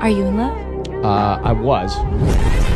Are you in love? Uh, I was.